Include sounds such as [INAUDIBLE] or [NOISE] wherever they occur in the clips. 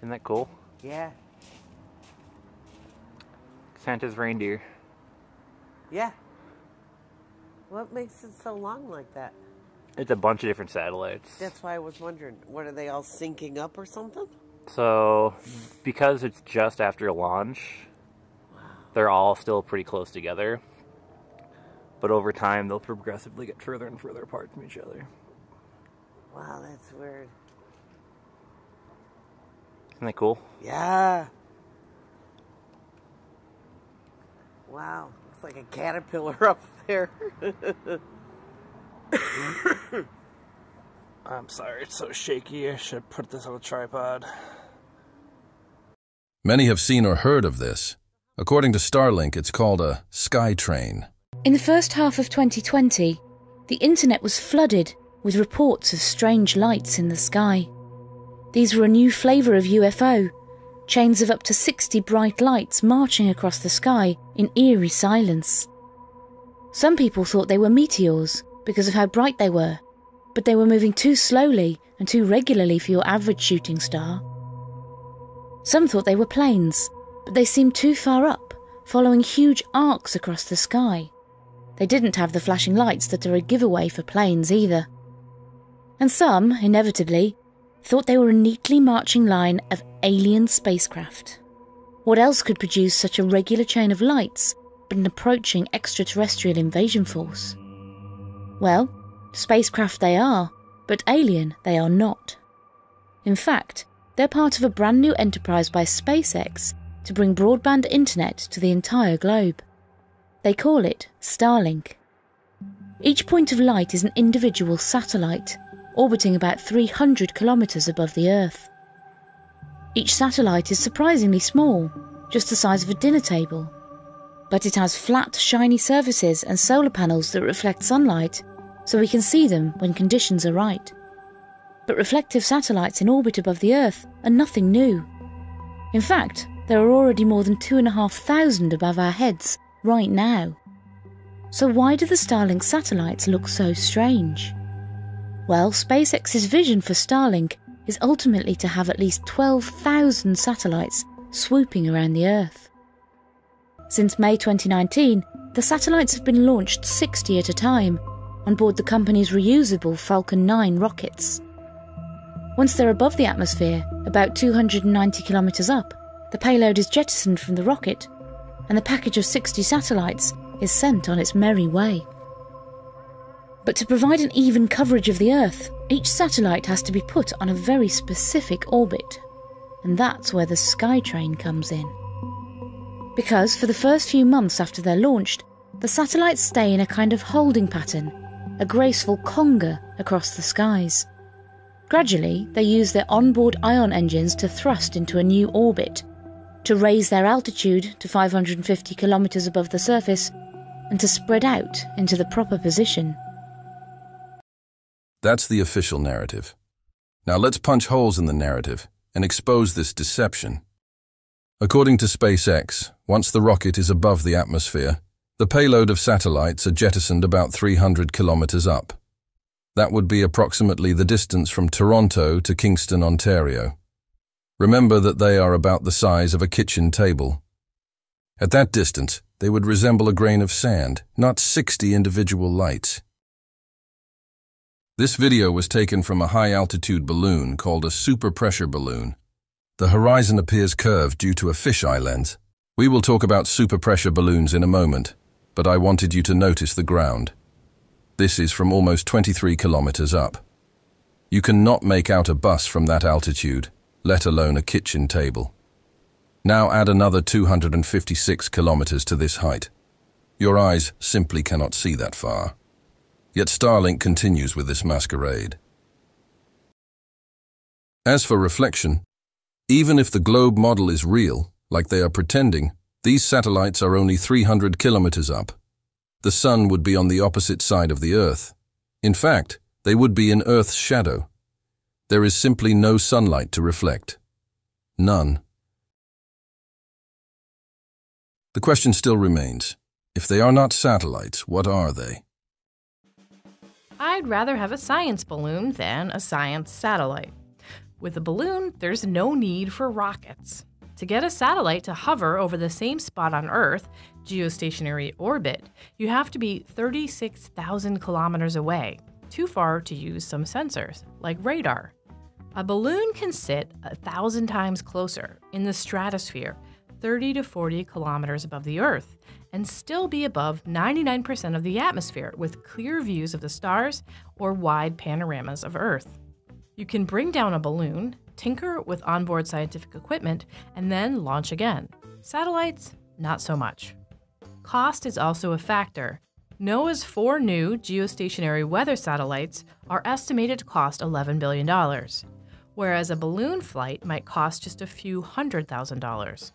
Isn't that cool? Yeah. Santa's reindeer. Yeah. What makes it so long like that? It's a bunch of different satellites. That's why I was wondering. What are they all syncing up or something? So, because it's just after launch, they're all still pretty close together. But over time, they'll progressively get further and further apart from each other. Wow, that's weird. Isn't that cool? Yeah. Wow, looks like a caterpillar [LAUGHS] up there. [COUGHS] I'm sorry, it's so shaky. I should put this on a tripod. Many have seen or heard of this. According to Starlink, it's called a SkyTrain. In the first half of 2020, the internet was flooded with reports of strange lights in the sky. These were a new flavour of UFO, chains of up to 60 bright lights marching across the sky in eerie silence. Some people thought they were meteors because of how bright they were, but they were moving too slowly and too regularly for your average shooting star. Some thought they were planes, but they seemed too far up, following huge arcs across the sky. They didn't have the flashing lights that are a giveaway for planes either. And some, inevitably, thought they were a neatly marching line of alien spacecraft. What else could produce such a regular chain of lights but an approaching extraterrestrial invasion force? Well, spacecraft they are, but alien they are not. In fact, they're part of a brand new enterprise by SpaceX to bring broadband internet to the entire globe. They call it Starlink. Each point of light is an individual satellite, orbiting about 300 kilometres above the Earth. Each satellite is surprisingly small, just the size of a dinner table. But it has flat, shiny surfaces and solar panels that reflect sunlight, so we can see them when conditions are right. But reflective satellites in orbit above the Earth are nothing new. In fact, there are already more than 2,500 above our heads right now. So, why do the Starlink satellites look so strange? Well, SpaceX's vision for Starlink is ultimately to have at least 12,000 satellites swooping around the Earth. Since May 2019, the satellites have been launched 60 at a time on board the company's reusable Falcon 9 rockets. Once they're above the atmosphere, about 290 kilometres up, the payload is jettisoned from the rocket, and the package of 60 satellites is sent on its merry way. But to provide an even coverage of the Earth, each satellite has to be put on a very specific orbit. And that's where the SkyTrain comes in. Because for the first few months after they're launched, the satellites stay in a kind of holding pattern, a graceful conga across the skies. Gradually, they use their onboard ion engines to thrust into a new orbit, to raise their altitude to 550 kilometres above the surface, and to spread out into the proper position. That's the official narrative. Now let's punch holes in the narrative and expose this deception. According to SpaceX, once the rocket is above the atmosphere, the payload of satellites are jettisoned about 300 kilometers up. That would be approximately the distance from Toronto to Kingston, Ontario. Remember that they are about the size of a kitchen table. At that distance, they would resemble a grain of sand, not 60 individual lights. This video was taken from a high-altitude balloon called a superpressure balloon. The horizon appears curved due to a fisheye lens. We will talk about superpressure balloons in a moment, but I wanted you to notice the ground. This is from almost 23 kilometers up. You cannot make out a bus from that altitude, let alone a kitchen table. Now add another 256 kilometers to this height. Your eyes simply cannot see that far. Yet Starlink continues with this masquerade. As for reflection, even if the globe model is real, like they are pretending, these satellites are only 300 kilometers up. The sun would be on the opposite side of the Earth. In fact, they would be in Earth's shadow. There is simply no sunlight to reflect. None. The question still remains. If they are not satellites, what are they? I'd rather have a science balloon than a science satellite. With a balloon, there's no need for rockets. To get a satellite to hover over the same spot on Earth, geostationary orbit, you have to be 36,000 kilometers away, too far to use some sensors, like radar. A balloon can sit a thousand times closer in the stratosphere, 30 to 40 kilometers above the Earth, and still be above 99% of the atmosphere with clear views of the stars or wide panoramas of Earth. You can bring down a balloon, tinker with onboard scientific equipment, and then launch again. Satellites, not so much. Cost is also a factor. NOAA's four new geostationary weather satellites are estimated to cost $11 billion, whereas a balloon flight might cost just a few hundred thousand dollars.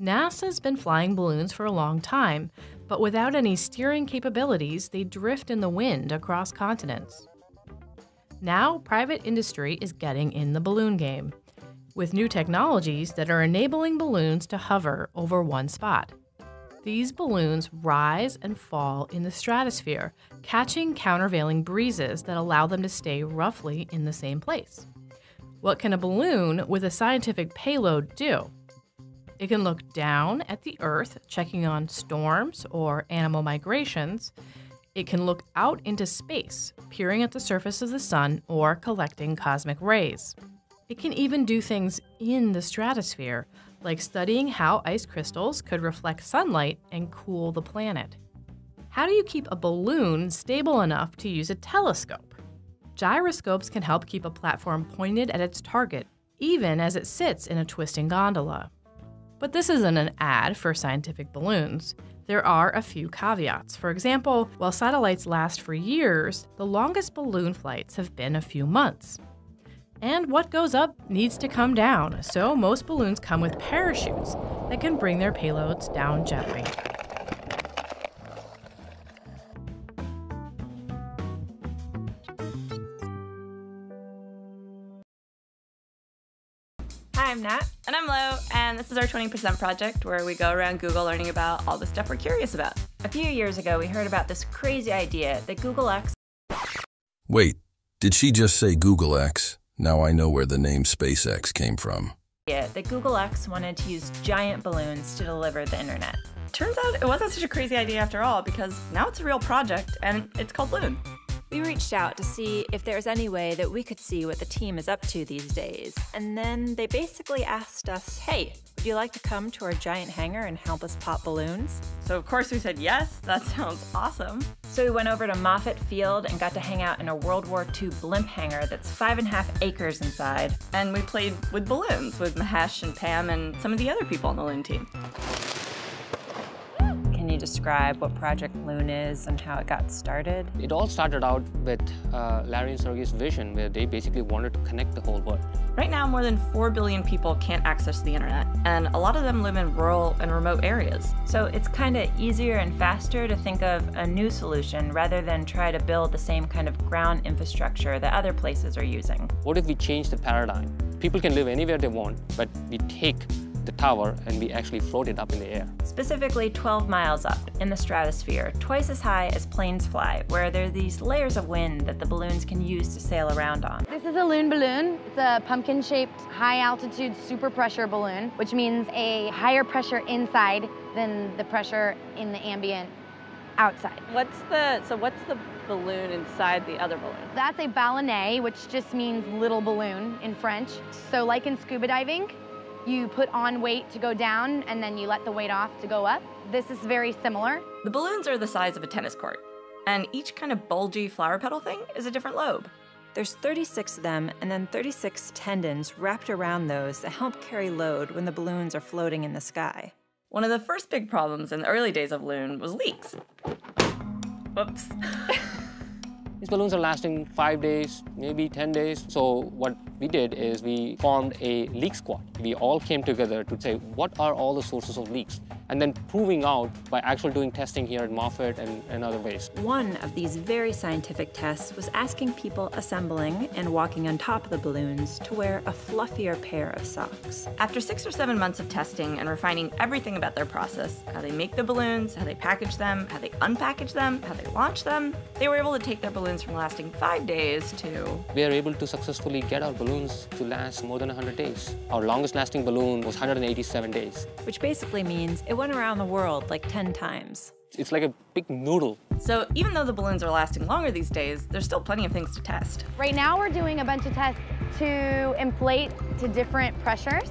NASA's been flying balloons for a long time, but without any steering capabilities, they drift in the wind across continents. Now, private industry is getting in the balloon game with new technologies that are enabling balloons to hover over one spot. These balloons rise and fall in the stratosphere, catching countervailing breezes that allow them to stay roughly in the same place. What can a balloon with a scientific payload do? It can look down at the Earth, checking on storms or animal migrations. It can look out into space, peering at the surface of the sun or collecting cosmic rays. It can even do things in the stratosphere, like studying how ice crystals could reflect sunlight and cool the planet. How do you keep a balloon stable enough to use a telescope? Gyroscopes can help keep a platform pointed at its target, even as it sits in a twisting gondola. But this isn't an ad for scientific balloons. There are a few caveats. For example, while satellites last for years, the longest balloon flights have been a few months. And what goes up needs to come down, so most balloons come with parachutes that can bring their payloads down gently. This is our 20% project where we go around Google learning about all the stuff we're curious about. A few years ago, we heard about this crazy idea that Google X. Wait, did she just say Google X? Now I know where the name SpaceX came from. Yeah, that Google X wanted to use giant balloons to deliver the internet. Turns out it wasn't such a crazy idea after all, because now it's a real project, and it's called Loon. We reached out to see if there was any way that we could see what the team is up to these days. And then they basically asked us, hey, would you like to come to our giant hangar and help us pop balloons? So, of course, we said yes. That [LAUGHS] sounds awesome. So we went over to Moffett Field and got to hang out in a World War II blimp hangar that's five and a half acres inside. And we played with balloons with Mahesh and Pam and some of the other people on the Loon team. Can you describe what Project Loon is and how it got started? It all started out with uh, Larry and Sergey's vision, where they basically wanted to connect the whole world. Right now, more than 4 billion people can't access the internet, and a lot of them live in rural and remote areas. So it's kind of easier and faster to think of a new solution rather than try to build the same kind of ground infrastructure that other places are using. What if we change the paradigm? People can live anywhere they want, but we take the tower and we actually floated up in the air. Specifically 12 miles up in the stratosphere, twice as high as planes fly, where there are these layers of wind that the balloons can use to sail around on. This is a loon balloon. It's a pumpkin-shaped high-altitude super pressure balloon, which means a higher pressure inside than the pressure in the ambient outside. What's the so what's the balloon inside the other balloon? That's a ballonnet, which just means little balloon in French. So like in scuba diving, you put on weight to go down and then you let the weight off to go up. This is very similar. The balloons are the size of a tennis court, and each kind of bulgy flower petal thing is a different lobe. There's 36 of them and then 36 tendons wrapped around those that help carry load when the balloons are floating in the sky. One of the first big problems in the early days of Loon was leaks. Whoops. [LAUGHS] These balloons are lasting five days, maybe 10 days. So what we did is we formed a leak squad. We all came together to say, what are all the sources of leaks? and then proving out by actually doing testing here at Moffett and, and other ways. One of these very scientific tests was asking people assembling and walking on top of the balloons to wear a fluffier pair of socks. After six or seven months of testing and refining everything about their process how they make the balloons, how they package them, how they unpackage them, how they launch them they were able to take their balloons from lasting five days to. We are able to successfully get our balloons to last more than 100 days. Our longest lasting balloon was 187 days. Which basically means it went around the world like 10 times. It's like a big noodle. So even though the balloons are lasting longer these days, there's still plenty of things to test. Right now we're doing a bunch of tests to inflate to different pressures.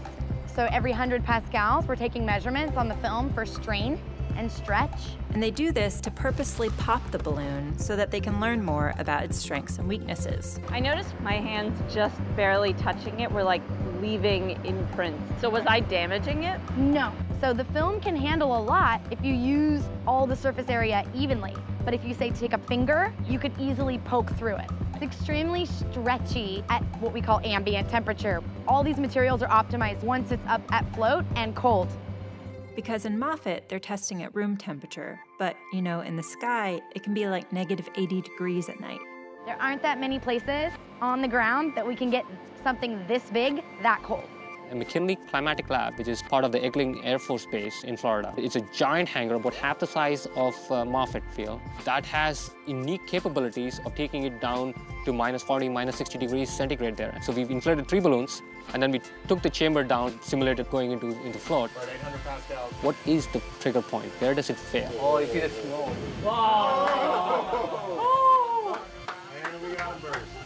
So every 100 pascals, we're taking measurements on the film for strain and stretch. And they do this to purposely pop the balloon so that they can learn more about its strengths and weaknesses. I noticed my hands just barely touching it were like leaving imprints. So was I damaging it? No. So the film can handle a lot if you use all the surface area evenly. But if you say take a finger, you could easily poke through it. It's extremely stretchy at what we call ambient temperature. All these materials are optimized once it's up at float and cold because in Moffett, they're testing at room temperature. But, you know, in the sky, it can be like negative 80 degrees at night. There aren't that many places on the ground that we can get something this big that cold. McKinley Climatic Lab, which is part of the Eglin Air Force Base in Florida. It's a giant hangar, about half the size of uh, Moffett Field, that has unique capabilities of taking it down to minus 40, minus 60 degrees centigrade there. So we've inflated three balloons, and then we took the chamber down, simulated going into, into float. What is the trigger point? Where does it fail? Oh, you see the snow. wow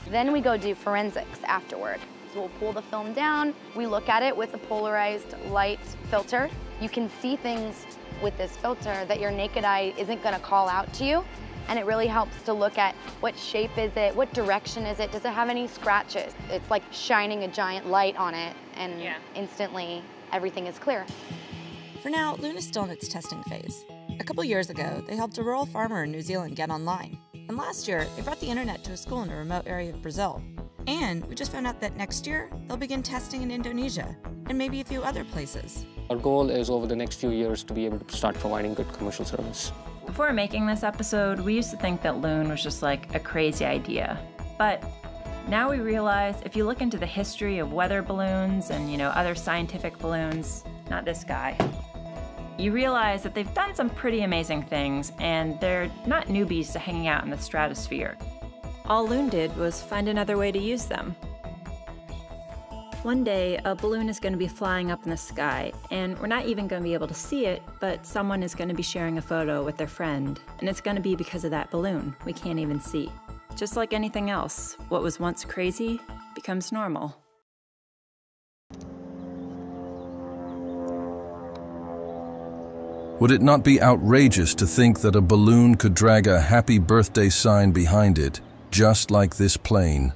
Then we go do forensics afterward. So we'll pull the film down, we look at it with a polarized light filter. You can see things with this filter that your naked eye isn't gonna call out to you. And it really helps to look at what shape is it, what direction is it, does it have any scratches? It's like shining a giant light on it and yeah. instantly everything is clear. For now, Loon is still in its testing phase. A couple years ago, they helped a rural farmer in New Zealand get online. And last year, they brought the internet to a school in a remote area of Brazil. And we just found out that next year, they'll begin testing in Indonesia and maybe a few other places. Our goal is over the next few years to be able to start providing good commercial service. Before making this episode, we used to think that Loon was just like a crazy idea. But now we realize if you look into the history of weather balloons and, you know, other scientific balloons, not this guy, you realize that they've done some pretty amazing things and they're not newbies to hanging out in the stratosphere. All Loon did was find another way to use them. One day, a balloon is going to be flying up in the sky, and we're not even going to be able to see it, but someone is going to be sharing a photo with their friend, and it's going to be because of that balloon we can't even see. Just like anything else, what was once crazy becomes normal. Would it not be outrageous to think that a balloon could drag a happy birthday sign behind it just like this plane.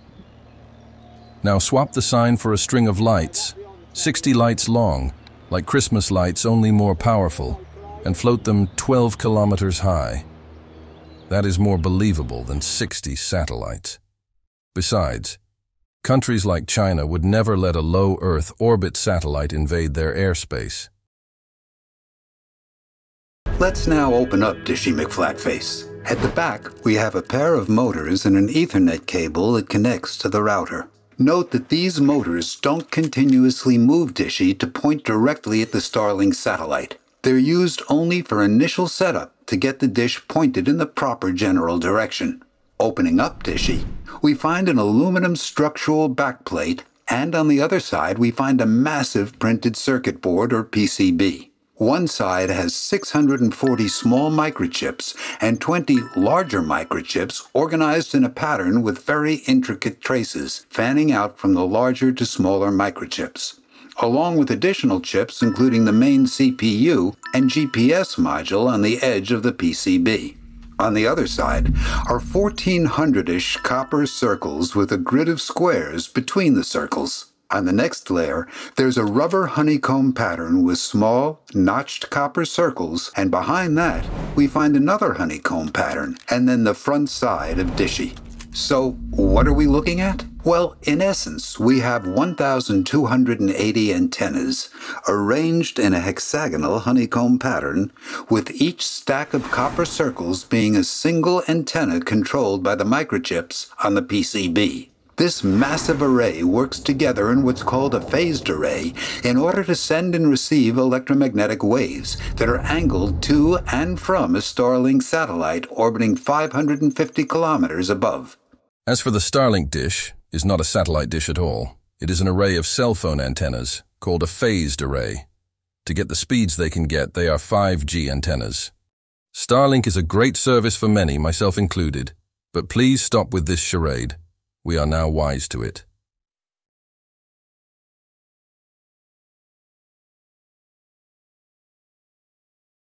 Now swap the sign for a string of lights, 60 lights long, like Christmas lights only more powerful, and float them 12 kilometers high. That is more believable than 60 satellites. Besides, countries like China would never let a low Earth orbit satellite invade their airspace. Let's now open up Dishy McFlatface. At the back, we have a pair of motors and an Ethernet cable that connects to the router. Note that these motors don't continuously move Dishy to point directly at the Starlink satellite. They're used only for initial setup to get the dish pointed in the proper general direction. Opening up Dishy, we find an aluminum structural backplate, and on the other side we find a massive printed circuit board or PCB. One side has 640 small microchips and 20 larger microchips organized in a pattern with very intricate traces fanning out from the larger to smaller microchips, along with additional chips including the main CPU and GPS module on the edge of the PCB. On the other side are 1400-ish copper circles with a grid of squares between the circles. On the next layer, there's a rubber honeycomb pattern with small, notched copper circles, and behind that, we find another honeycomb pattern, and then the front side of Dishy. So, what are we looking at? Well, in essence, we have 1,280 antennas arranged in a hexagonal honeycomb pattern, with each stack of copper circles being a single antenna controlled by the microchips on the PCB. This massive array works together in what's called a phased array in order to send and receive electromagnetic waves that are angled to and from a Starlink satellite orbiting 550 kilometers above. As for the Starlink dish, is not a satellite dish at all. It is an array of cell phone antennas, called a phased array. To get the speeds they can get, they are 5G antennas. Starlink is a great service for many, myself included, but please stop with this charade. We are now wise to it.